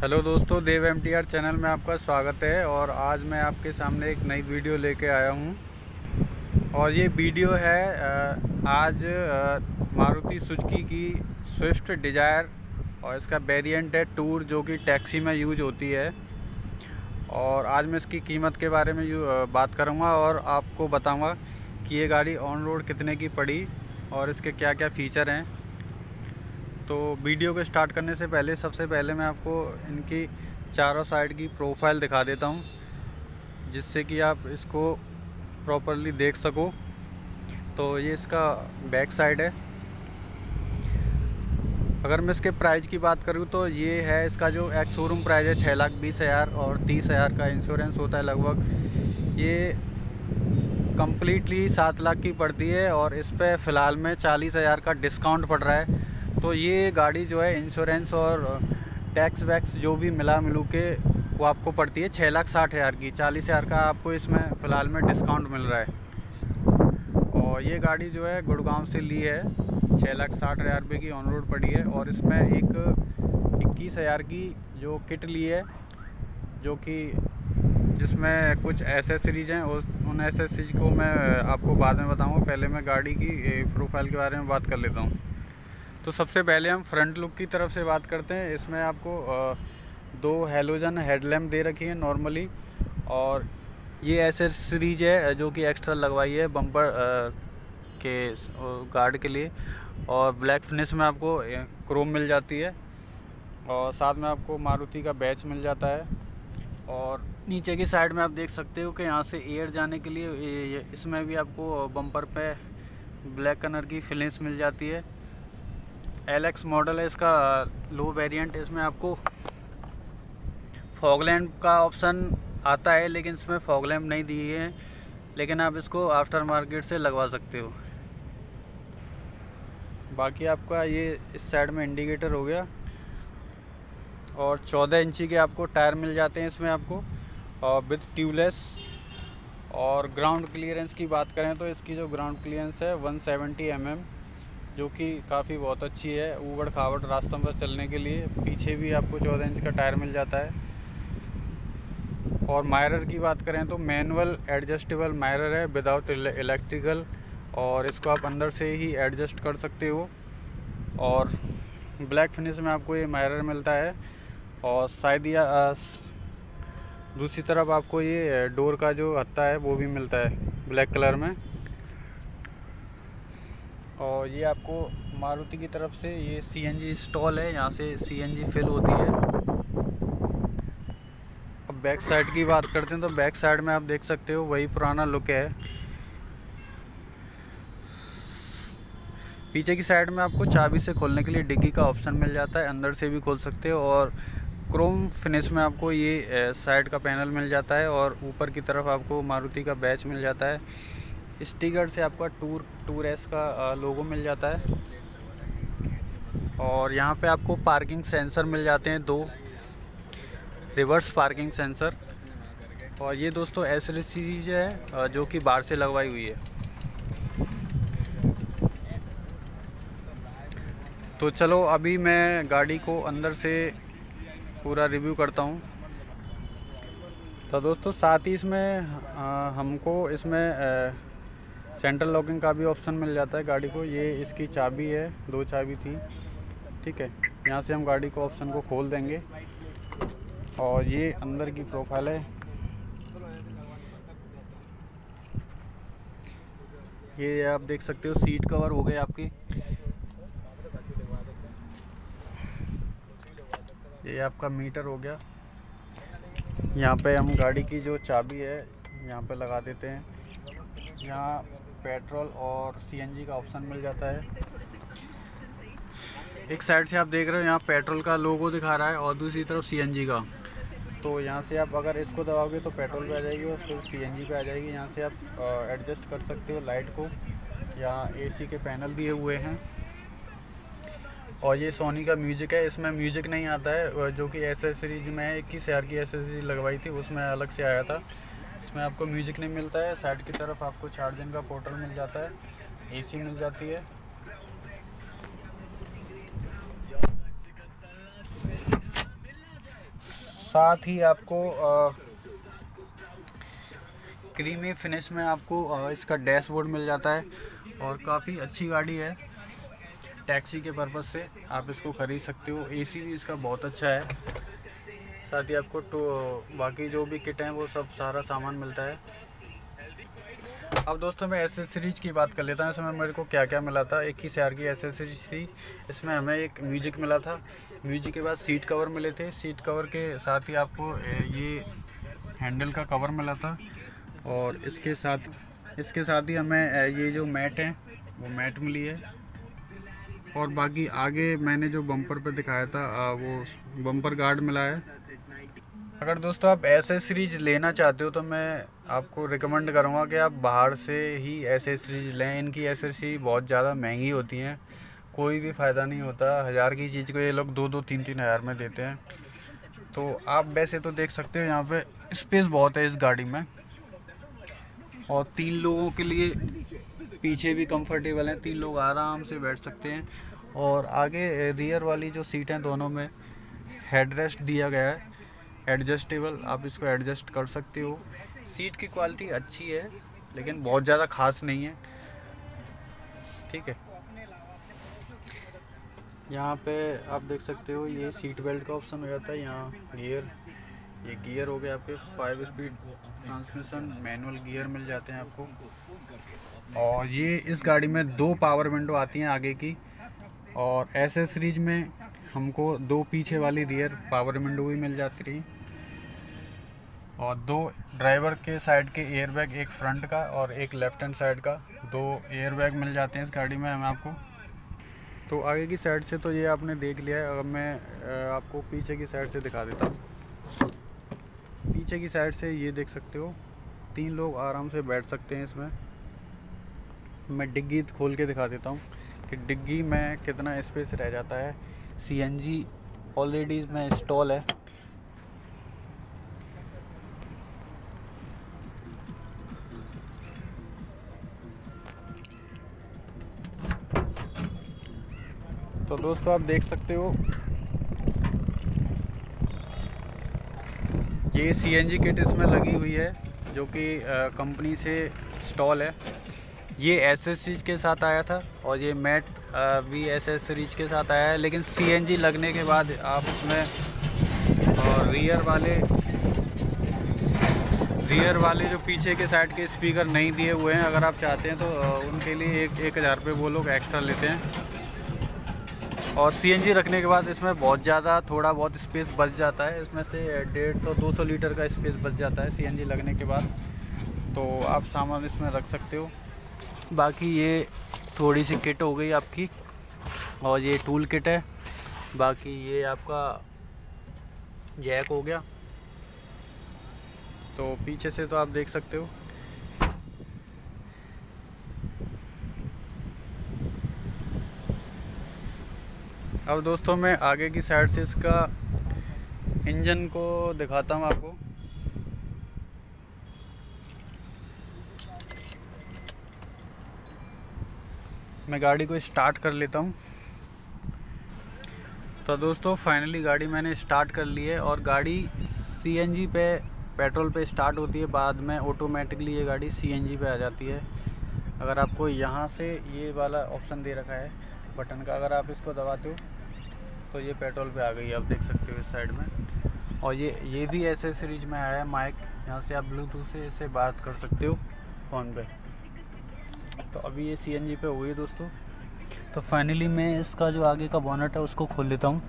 Hello दोस्तों, देव MTR channel में आपका स्वागत है और आज मैं आपके सामने एक नई वीडियो लेके आया हूँ। और ये वीडियो है आज मारुति सुजुकी की स्विफ्ट डिज़ायर और इसका वेरिएंट है टूर जो कि टैक्सी में यूज़ होती है। और आज मैं इसकी कीमत के बारे में बात करूँगा और आपको बताऊँगा कि ये गाड़ी ऑन रोड कितने की पड़ी और इसके क्या क्या फ़ीचर हैं। तो वीडियो को स्टार्ट करने से पहले, सबसे पहले मैं आपको इनकी चारों साइड की प्रोफ़ाइल दिखा देता हूँ, जिससे कि आप इसको प्रॉपरली देख सको। तो ये इसका बैक साइड है। अगर मैं इसके प्राइस की बात करूँ तो ये है इसका जो एक्स शोरूम प्राइस है, छः लाख बीस हज़ार और तीस हज़ार का इंश्योरेंस होता है लगभग। ये कम्प्लीटली सात लाख की पड़ती है और इस पर फ़िलहाल में चालीस हज़ार का डिस्काउंट पड़ रहा है। तो ये गाड़ी जो है इंश्योरेंस और टैक्स वैक्स जो भी मिला मिलू के वो आपको पड़ती है छः लाख साठ हज़ार की। चालीस हज़ार का आपको इसमें फ़िलहाल में डिस्काउंट मिल रहा है। और ये गाड़ी जो है गुड़गांव से ली है, छः लाख साठ हज़ार रुपये की ऑन रोड पड़ी है और इसमें एक इक्कीस हज़ार की जो किट ली है, जो कि जिसमें कुछ एसेसरीज़ हैं, उस, उन एसेसरीज को मैं आपको बाद में बताऊँगा। पहले मैं गाड़ी की प्रोफ़ाइल के बारे में बात कर लेता हूँ। तो सबसे पहले हम फ्रंट लुक की तरफ़ से बात करते हैं। इसमें आपको दो हेलोजन हेडलैम्प दे रखी है नॉर्मली और ये ऐसे सीरीज़ है, जो कि एक्स्ट्रा लगवाई है बम्पर के गार्ड के लिए और ब्लैक फिनिश में आपको क्रोम मिल जाती है और साथ में आपको मारुति का बैच मिल जाता है और नीचे की साइड में आप देख सकते हो कि यहाँ से एयर जाने के लिए इसमें भी आपको बम्पर पे ब्लैक कलर की फिनिश मिल जाती है। एल एक्स मॉडल है, इसका लो वेरिएंट इसमें आपको फॉगलैंड का ऑप्शन आता है, लेकिन इसमें फॉगलैम्प नहीं दिए हैं। लेकिन आप इसको आफ्टर मार्केट से लगवा सकते हो। बाकी आपका ये इस साइड में इंडिकेटर हो गया। और 14 इंची के आपको टायर मिल जाते हैं इसमें आपको। और विथ ट्यूबलेस और ग्राउंड क्लियरेंस की बात करें तो इसकी जो ग्राउंड क्लियरेंस है 170 सेवेंटी mm जो कि काफ़ी बहुत अच्छी है। ऊबड़ खाबड़ रास्तों पर चलने के लिए पीछे भी आपको चौदह इंच का टायर मिल जाता है। और मायरर की बात करें तो मैनुअल एडजस्टेबल मायरर है विदाउट इलेक्ट्रिकल और इसको आप अंदर से ही एडजस्ट कर सकते हो। और ब्लैक फिनिश में आपको ये मायरर मिलता है और शायद या दूसरी तरफ़ आपको ये डोर का जो हत्ता है वो भी मिलता है ब्लैक कलर में। और ये आपको मारुति की तरफ़ से ये सीएनजी स्टॉल है, यहाँ से सीएनजी फिल होती है। अब बैक साइड की बात करते हैं तो बैक साइड में आप देख सकते हो, वही पुराना लुक है। पीछे की साइड में आपको चाबी से खोलने के लिए डिग्गी का ऑप्शन मिल जाता है, अंदर से भी खोल सकते हो और क्रोम फिनिश में आपको ये साइड का पैनल मिल जाता है और ऊपर की तरफ़ आपको मारुति का बैच मिल जाता है। स्टिकर से आपका टूर टूर एस का लोगो मिल जाता है। और यहाँ पे आपको पार्किंग सेंसर मिल जाते हैं दो। Reverse parking sensor. और ये दोस्तों एस सीरीज़ है जो कि बाहर से लगवाई हुई है। तो चलो, अभी मैं गाड़ी को अंदर से पूरा रिव्यू करता हूँ। तो दोस्तों साथ ही इसमें हमको इसमें सेंट्रल लॉकिंग का भी ऑप्शन मिल जाता है गाड़ी को। ये इसकी चाबी है, दो चाबी थी। ठीक है, यहाँ से हम गाड़ी को ऑप्शन को खोल देंगे। और ये अंदर की प्रोफ़ाइल है। ये आप देख सकते हो, सीट कवर हो गए आपकी। ये आपका मीटर हो गया। यहाँ पे हम गाड़ी की जो चाबी है, यहाँ पे लगा देते हैं। यहाँ पेट्रोल और सीएनजी का ऑप्शन मिल जाता है। एक साइड से आप देख रहे हो, यहाँ पेट्रोल का लोगो दिखा रहा है और दूसरी तरफ़ सीएनजी का। तो यहाँ से आप अगर इसको दबाओगे तो पेट्रोल पे आ जाएगी और फिर सीएनजी पे आ जाएगी। यहाँ से आप एडजस्ट कर सकते हो लाइट को। यहाँ एसी के पैनल दिए हुए हैं। और ये सोनी का म्यूज़िक है। इसमें म्यूज़िक नहीं आता है। जो कि एसेसरीज में इक्कीस हज़ार की एसेसरीज लगवाई थी। उसमें अलग से आया था। इसमें आपको म्यूज़िक नहीं मिलता है साइड की तरफ़ आपको चार्जिंग का पोर्टल मिल जाता है एसी मिल जाती है। साथ ही आपको आ, क्रीमी फिनिश में आपको आ, इसका डैशबोर्ड मिल जाता है और काफ़ी अच्छी गाड़ी है। टैक्सी के पर्पज़ से आप इसको ख़रीद सकते हो। एसी भी इसका बहुत अच्छा है। साथ ही आपको तो बाकी जो भी किट हैं, वो सब सारा सामान मिलता है। अब दोस्तों मैं एसेसरीज की बात कर लेता हूँ। इसमें मेरे को क्या क्या मिला था? एक ही शहर की एसेसरीज थी। इसमें हमें एक म्यूज़िक मिला था। म्यूज़िक के बाद सीट कवर मिले थे। सीट कवर के साथ ही आपको ये हैंडल का कवर मिला था। और इसके साथ इसके साथ ही हमें ये जो मैट है, वो मैट मिली है। और बाकी आगे मैंने जो बम्पर पे दिखाया था वो बम्पर गार्ड मिला है। अगर दोस्तों आप एसेसरीज लेना चाहते हो तो मैं आपको रिकमेंड करूँगा कि आप बाहर से ही एसेसरीज लें। इनकी एसेसरी बहुत ज़्यादा महँगी होती हैं। कोई भी फ़ायदा नहीं होता। हज़ार की चीज़ को ये लोग दो दो, तीन तीन हज़ार में देते हैं। तो आप वैसे तो देख सकते हो यहाँ पे स्पेस बहुत है इस गाड़ी में। और तीन लोगों के लिए पीछे भी कंफर्टेबल हैं। तीन लोग आराम से बैठ सकते हैं। और आगे रियर वाली जो सीट हैं, दोनों में हेड रेस्ट दिया गया है। एडजस्टेबल, आप इसको एडजस्ट कर सकते हो। सीट की क्वालिटी अच्छी है, लेकिन बहुत ज़्यादा ख़ास नहीं है। ठीक है। यहाँ पे आप देख सकते हो, ये सीट बेल्ट का ऑप्शन हो जाता है। यहाँ गियर, ये गियर हो गया आपके। Five speed transmission manual gear मिल जाते हैं आपको। और ये इस गाड़ी में दो पावर विंडो आती हैं आगे की। और एसेसरीज में हमको दो पीछे वाली रियर पावर विंडो भी मिल जाती रही। और दो ड्राइवर के साइड के एयरबैग एक फ्रंट का और एक लेफ़्ट हैंड साइड का, दो एयरबैग मिल जाते हैं इस गाड़ी में हमें आपको। तो आगे की साइड से तो ये आपने देख लिया है अगर मैं आपको पीछे की साइड से दिखा देता हूँ। पीछे की साइड से ये देख सकते हो, तीन लोग आराम से बैठ सकते हैं इसमें। मैं डिग्गी खोल के दिखा देता हूँ कि डिग्गी में कितना स्पेस रह जाता है। सीएनजी ऑलरेडी इसमें इंस्टॉल है। तो दोस्तों आप देख सकते हो, ये सीएनजी किट इसमें लगी हुई है, जो कि कंपनी से स्टॉल है। ये एसेसरीज के साथ आया था और ये मैट भी एसेसरीज के साथ आया है, लेकिन सीएनजी लगने के बाद आप उसमें और रियर वाले रियर वाले जो पीछे के साइड के स्पीकर नहीं दिए हुए हैं, अगर आप चाहते हैं तो उनके लिए एक एक हज़ार रुपये वो लोग एक्स्ट्रा लेते हैं। और सीएनजी रखने के बाद इसमें बहुत ज़्यादा, थोड़ा बहुत स्पेस बच जाता है। इसमें से डेढ़ सौ, दो सौ लीटर का स्पेस बच जाता है सीएनजी लगने के बाद। तो आप सामान इसमें रख सकते हो। बाकी ये थोड़ी सी किट हो गई आपकी और ये टूल किट है। बाकी ये आपका जैक हो गया। तो पीछे से तो आप देख सकते हो। अब दोस्तों मैं आगे की साइड से इसका इंजन को दिखाता हूँ आपको। मैं गाड़ी को स्टार्ट कर लेता हूँ। तो दोस्तों फाइनली गाड़ी मैंने स्टार्ट कर ली है और गाड़ी सीएनजी पे, पेट्रोल पे स्टार्ट होती है। बाद में ऑटोमेटिकली ये गाड़ी सीएनजी पे आ जाती है। अगर आपको यहाँ से ये वाला ऑप्शन दे रखा है बटन का, अगर आप इसको दबाते हो तो ये पेट्रोल पे आ गई है, आप देख सकते हो इस साइड में। और ये ये भी ऐसे सीरीज़ में आया है माइक यहाँ से आप ब्लूटूथ से इससे बात कर सकते हो फ़ोन पे। तो अभी ये सीएनजी पे हुई है दोस्तों। तो फाइनली मैं इसका जो आगे का बोनट है उसको खोल लेता हूँ।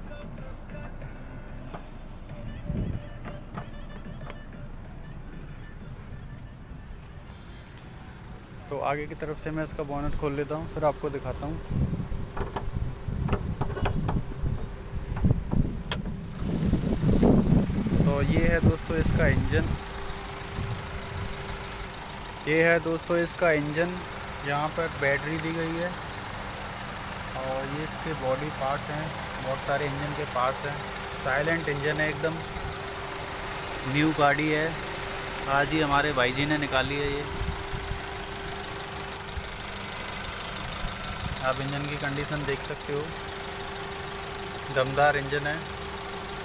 तो आगे की तरफ़ से मैं इसका बोनट खोल लेता हूँ, फिर आपको दिखाता हूँ। तो ये है दोस्तों इसका इंजन ये है दोस्तों इसका इंजन यहाँ पर बैटरी दी गई है और ये इसके बॉडी पार्ट्स हैं, बहुत सारे इंजन के पार्ट्स हैं। साइलेंट इंजन है एकदम। न्यू गाड़ी है। आज ही हमारे भाई जी ने निकाली है ये। आप इंजन की कंडीशन देख सकते हो। दमदार इंजन है।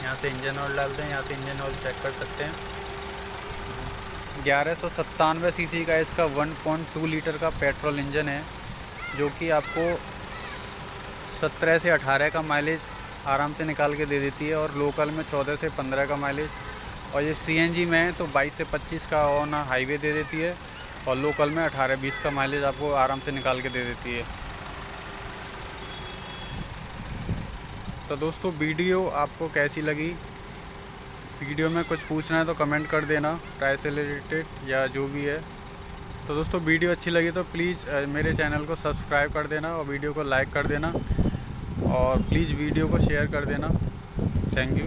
यहाँ से इंजन ऑयल डालते हैं, यहाँ से इंजन ऑयल चेक कर सकते हैं। ग्यारह सौ सत्तानवे सी का इसका 1.2 लीटर का पेट्रोल इंजन है, जो कि आपको सत्रह से अठारह का माइलेज आराम से निकाल के दे देती है और लोकल में चौदह से पंद्रह का माइलेज। और ये सीएनजी में है तो बाईस से पच्चीस का ऑन हाईवे दे देती है और लोकल में अठारह बीस का माइलेज आपको आराम से निकाल के दे देती है। तो दोस्तों, वीडियो आपको कैसी लगी? वीडियो में कुछ पूछना है तो कमेंट कर देना प्राइस से रिलेटेड या जो भी है। तो दोस्तों, वीडियो अच्छी लगी तो प्लीज़ मेरे चैनल को सब्सक्राइब कर देना और वीडियो को लाइक कर देना और प्लीज़ वीडियो को शेयर कर देना। Thank you